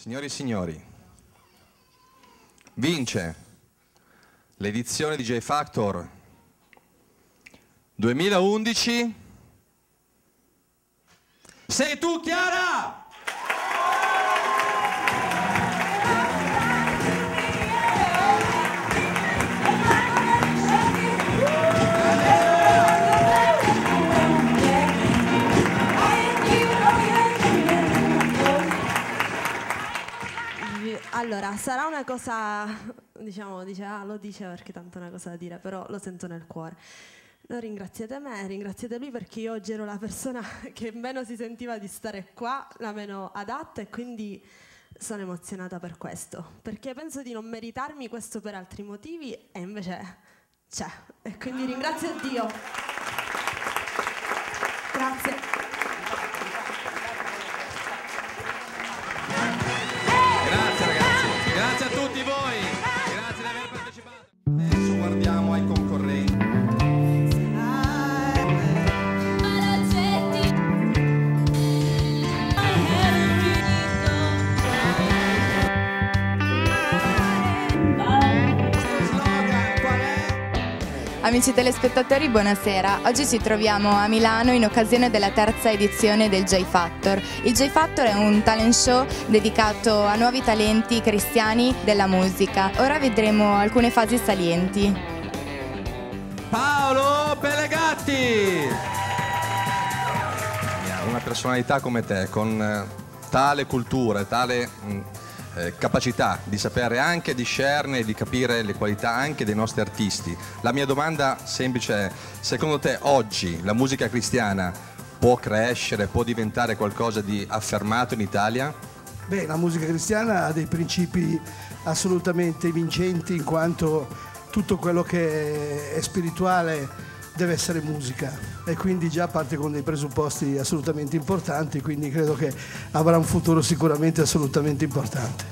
Signori e signori, vince l'edizione di J Factor 2011. Sei tu Chiara! Allora, sarà una cosa, diciamo, dice, ah, lo dice perché tanto è una cosa da dire, però lo sento nel cuore. Non ringraziate me, ringraziate lui perché io oggi ero la persona che meno si sentiva di stare qua, la meno adatta e quindi sono emozionata per questo, perché penso di non meritarmi questo per altri motivi e invece c'è. E quindi ringrazio Dio. Grazie. Amici telespettatori, buonasera. Oggi ci troviamo a Milano in occasione della terza edizione del J Factor. Il J Factor è un talent show dedicato a nuovi talenti cristiani della musica. Ora vedremo alcune fasi salienti. Paolo Pelegatti! Una personalità come te, con eh, tale cultura e tale mh, eh, capacità di sapere anche discernere e di capire le qualità anche dei nostri artisti. La mia domanda semplice è, secondo te oggi la musica cristiana può crescere, può diventare qualcosa di affermato in Italia? Beh, la musica cristiana ha dei principi assolutamente vincenti in quanto tutto quello che è spirituale deve essere musica e quindi già parte con dei presupposti assolutamente importanti, quindi credo che avrà un futuro sicuramente assolutamente importante.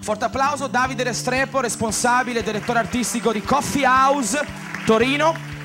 Forte applauso Davide Restrepo, responsabile direttore artistico di Coffee House Torino.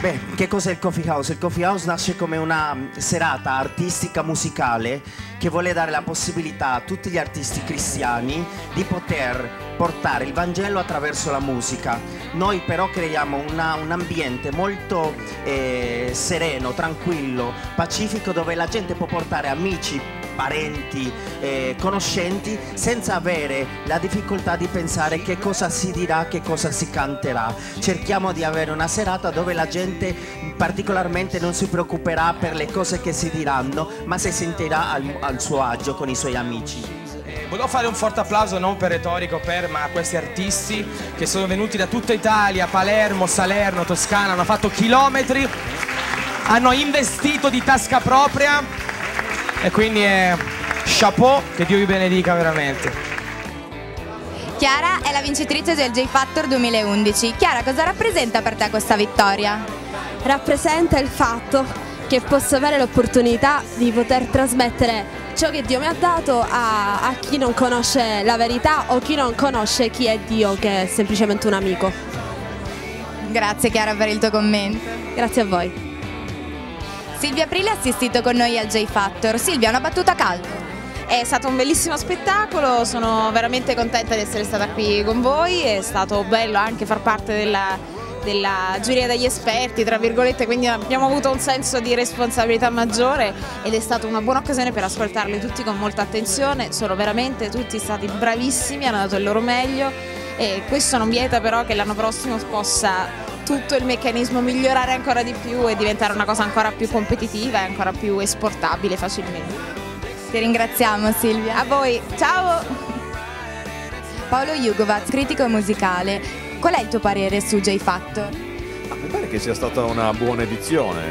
Beh, che cos'è il Coffee House? Il Coffee House nasce come una mm, serata artistica musicale che vuole dare la possibilità a tutti gli artisti cristiani di poter portare il Vangelo attraverso la musica. Noi però creiamo una- un ambiente molto eh, sereno, tranquillo, pacifico dove la gente può portare amici, parenti, eh, conoscenti senza avere la difficoltà di pensare che cosa si dirà, che cosa si canterà. Cerchiamo di avere una serata dove la gente particolarmente non si preoccuperà per le cose che si diranno, ma si sentirà al, al suo agio con i suoi amici. Eh, Volevo fare un forte applauso non per retorico, per, ma a questi artisti che sono venuti da tutta Italia, Palermo, Salerno, Toscana, hanno fatto chilometri, hanno investito di tasca propria e quindi è chapeau, che Dio vi benedica veramente. Chiara è la vincitrice del J Factor 2011. Chiara, cosa rappresenta per te questa vittoria? rappresenta il fatto che posso avere l'opportunità di poter trasmettere ciò che Dio mi ha dato a, a chi non conosce la verità o chi non conosce chi è Dio, che è semplicemente un amico. Grazie Chiara per il tuo commento. Grazie a voi. Silvia Aprile ha assistito con noi al J Factor. Silvia, una battuta calda. È stato un bellissimo spettacolo, sono veramente contenta di essere stata qui con voi, è stato bello anche far parte della, della giuria degli esperti, tra virgolette, quindi abbiamo avuto un senso di responsabilità maggiore ed è stata una buona occasione per ascoltarli tutti con molta attenzione, sono veramente tutti stati bravissimi, hanno dato il loro meglio e questo non vieta però che l'anno prossimo possa tutto il meccanismo migliorare ancora di più e diventare una cosa ancora più competitiva e ancora più esportabile facilmente. Ti ringraziamo Silvia. A voi, ciao! Paolo Jugovac, critico musicale. Qual è il tuo parere su J Factor? Ah, Mi pare che sia stata una buona edizione,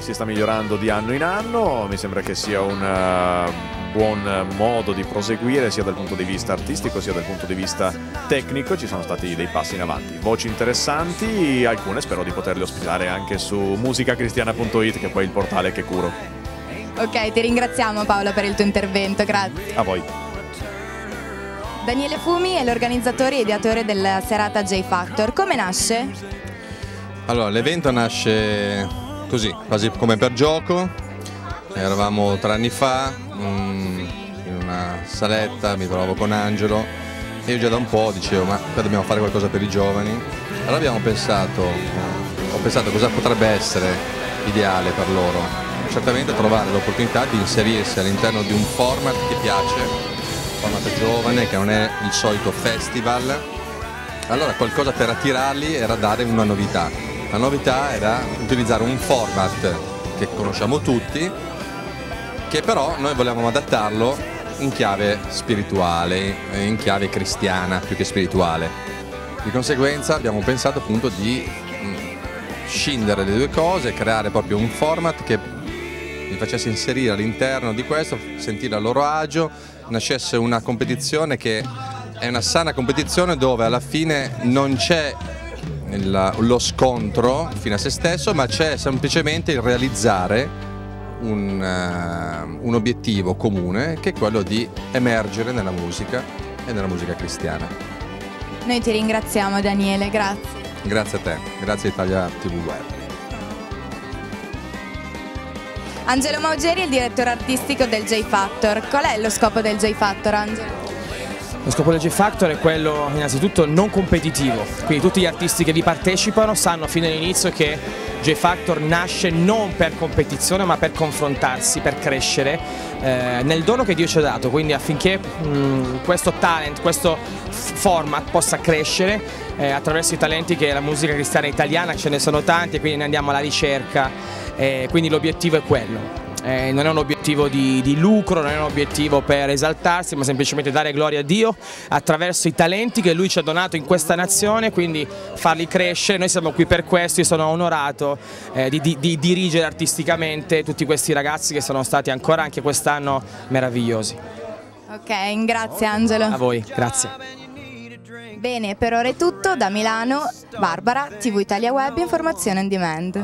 si sta migliorando di anno in anno, mi sembra che sia un eh, buon modo di proseguire sia dal punto di vista artistico sia dal punto di vista tecnico, ci sono stati dei passi in avanti, voci interessanti, alcune spero di poterle ospitare anche su musicacristiana.it che è poi il portale che curo. Ok, ti ringraziamo Paolo per il tuo intervento, grazie. A voi. Daniele Fumi è l'organizzatore e ideatore della serata J Factor. Come nasce? Allora, l'evento nasce così, quasi come per gioco. Eravamo tre anni fa, mm, saletta, mi trovo con Angelo e io già da un po' dicevo ma qua dobbiamo fare qualcosa per i giovani. Allora abbiamo pensato, ho pensato cosa potrebbe essere ideale per loro. Certamente trovare l'opportunità di inserirsi all'interno di un format che piace, un format giovane che non è il solito festival. Allora qualcosa per attirarli era dare una novità. La novità era utilizzare un format che conosciamo tutti, che però noi volevamo adattarlo in chiave spirituale, in chiave cristiana più che spirituale. Di conseguenza abbiamo pensato appunto di mh, scindere le due cose, creare proprio un format che li facesse inserire all'interno di questo, sentire a loro agio, nascesse una competizione che è una sana competizione dove alla fine non c'è lo scontro fino a se stesso, ma c'è semplicemente il realizzare un, eh, un obiettivo comune che è quello di emergere nella musica e nella musica cristiana. Noi ti ringraziamo Daniele, grazie. Grazie a te, grazie Italia TV Web. Angelo Maugeri è il direttore artistico del J Factor. Qual è lo scopo del J Factor, Angelo? Lo scopo del J-Factor è quello innanzitutto non competitivo, quindi tutti gli artisti che vi partecipano sanno fin dall'inizio che J-Factor nasce non per competizione ma per confrontarsi, per crescere eh, nel dono che Dio ci ha dato, quindi affinché mh, questo talent, questo format possa crescere eh, attraverso i talenti che la musica cristiana italiana ce ne sono tanti quindi ne andiamo alla ricerca, eh, quindi l'obiettivo è quello. Eh, non è un obiettivo di, di lucro, non è un obiettivo per esaltarsi, ma semplicemente dare gloria a Dio attraverso i talenti che Lui ci ha donato in questa nazione, quindi farli crescere. Noi siamo qui per questo, io sono onorato eh, di, di- di dirigere artisticamente tutti questi ragazzi che sono stati ancora anche quest'anno meravigliosi. Ok, grazie Angelo. A voi, grazie. Bene, per ora è tutto. Da Milano, Barbara, TV Italia Web, informazione on demand.